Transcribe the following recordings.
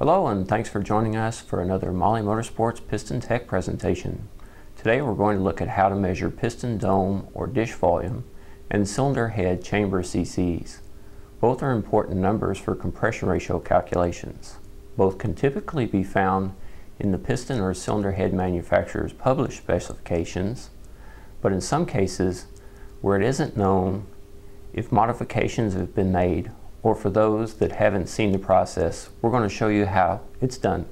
Hello and thanks for joining us for another MAHLE Motorsports Piston Tech presentation. Today we're going to look at how to measure piston dome or dish volume and cylinder head chamber CCs. Both are important numbers for compression ratio calculations. Both can typically be found in the piston or cylinder head manufacturer's published specifications, but in some cases where it isn't known if modifications have been made or for those that haven't seen the process, we're going to show you how it's done.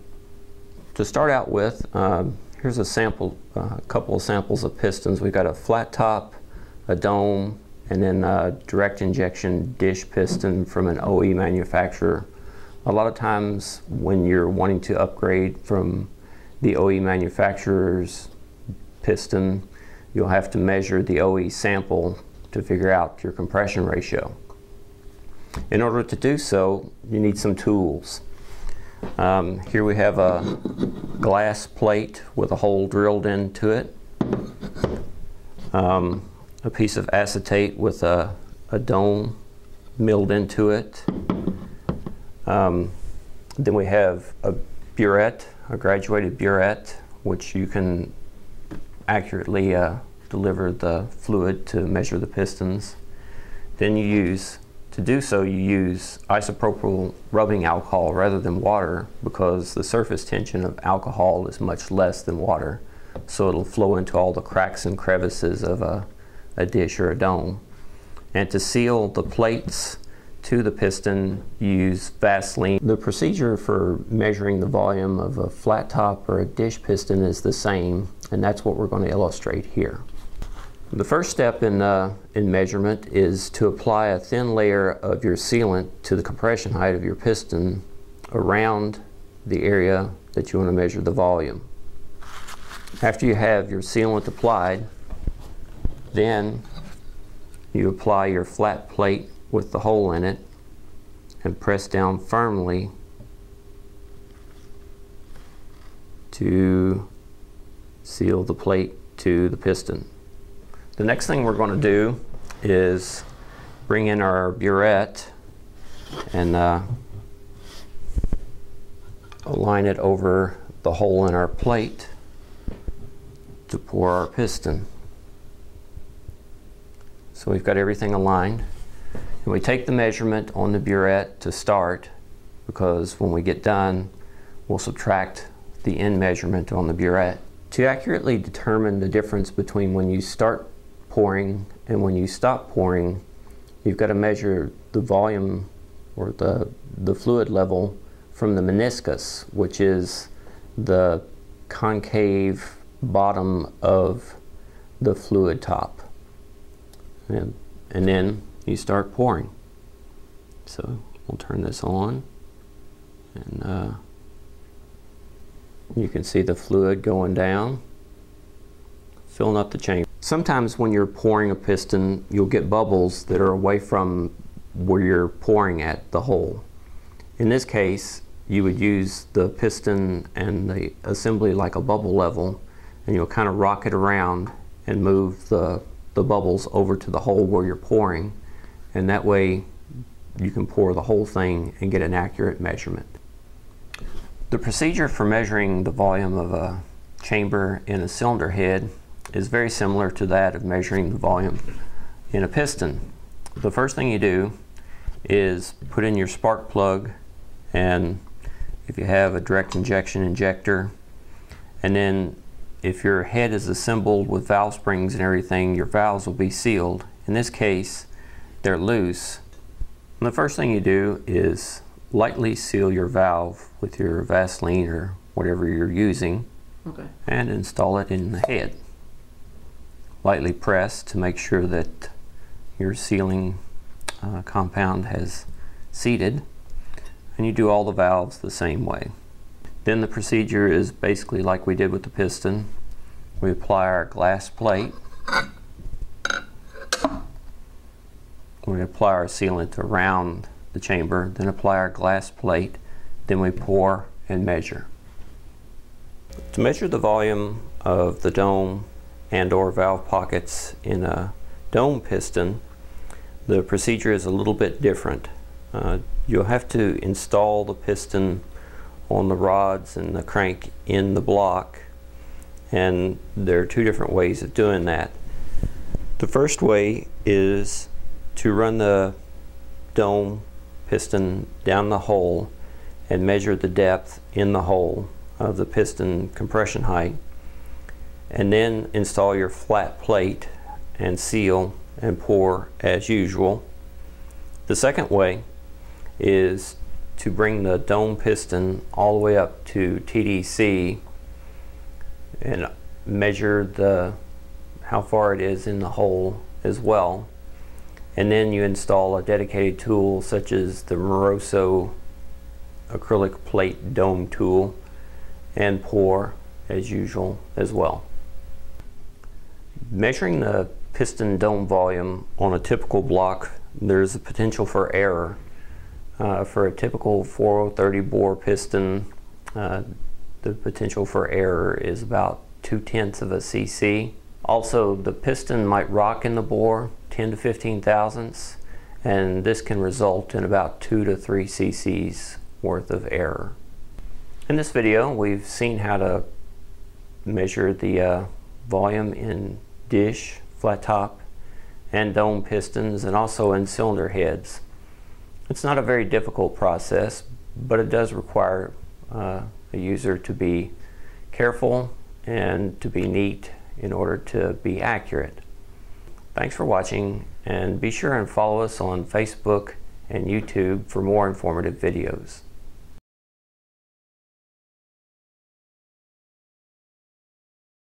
To start out with, um, here's a sample, a uh, couple of samples of pistons. We've got a flat top, a dome, and then a direct injection dish piston from an OE manufacturer. A lot of times when you're wanting to upgrade from the OE manufacturer's piston, you'll have to measure the OE sample to figure out your compression ratio. In order to do so, you need some tools. Um, here we have a glass plate with a hole drilled into it, um, a piece of acetate with a, a dome milled into it. Um, then we have a burette, a graduated burette, which you can accurately uh, deliver the fluid to measure the pistons. Then you use to do so, you use isopropyl rubbing alcohol rather than water because the surface tension of alcohol is much less than water. So it'll flow into all the cracks and crevices of a, a dish or a dome. And to seal the plates to the piston, use Vaseline. The procedure for measuring the volume of a flat top or a dish piston is the same, and that's what we're going to illustrate here. The first step in, uh, in measurement is to apply a thin layer of your sealant to the compression height of your piston around the area that you want to measure the volume. After you have your sealant applied, then you apply your flat plate with the hole in it and press down firmly to seal the plate to the piston. The next thing we're going to do is bring in our burette and uh, align it over the hole in our plate to pour our piston. So we've got everything aligned. And we take the measurement on the burette to start because when we get done, we'll subtract the end measurement on the burette. To accurately determine the difference between when you start pouring and when you stop pouring, you've got to measure the volume or the, the fluid level from the meniscus, which is the concave bottom of the fluid top. And, and then you start pouring. So we'll turn this on and uh, you can see the fluid going down, filling up the chamber. Sometimes when you're pouring a piston, you'll get bubbles that are away from where you're pouring at the hole. In this case, you would use the piston and the assembly like a bubble level, and you'll kind of rock it around and move the, the bubbles over to the hole where you're pouring, and that way you can pour the whole thing and get an accurate measurement. The procedure for measuring the volume of a chamber in a cylinder head is very similar to that of measuring the volume in a piston. The first thing you do is put in your spark plug and if you have a direct injection injector and then if your head is assembled with valve springs and everything your valves will be sealed. In this case they're loose. And the first thing you do is lightly seal your valve with your Vaseline or whatever you're using okay. and install it in the head lightly press to make sure that your sealing uh, compound has seated and you do all the valves the same way. Then the procedure is basically like we did with the piston. We apply our glass plate. We apply our sealant around the chamber, then apply our glass plate, then we pour and measure. To measure the volume of the dome and or valve pockets in a dome piston, the procedure is a little bit different. Uh, you'll have to install the piston on the rods and the crank in the block and there are two different ways of doing that. The first way is to run the dome piston down the hole and measure the depth in the hole of the piston compression height and then install your flat plate and seal and pour as usual. The second way is to bring the dome piston all the way up to TDC and measure the how far it is in the hole as well. And then you install a dedicated tool such as the Moroso acrylic plate dome tool and pour as usual as well. Measuring the piston dome volume on a typical block, there's a potential for error. Uh, for a typical 4030 bore piston, uh, the potential for error is about two tenths of a cc. Also, the piston might rock in the bore 10 to 15 thousandths, and this can result in about two to three cc's worth of error. In this video, we've seen how to measure the uh, volume in dish, flat top, and dome pistons, and also in cylinder heads. It's not a very difficult process, but it does require uh, a user to be careful and to be neat in order to be accurate. Thanks for watching and be sure and follow us on Facebook and YouTube for more informative videos.